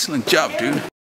Excellent job, dude.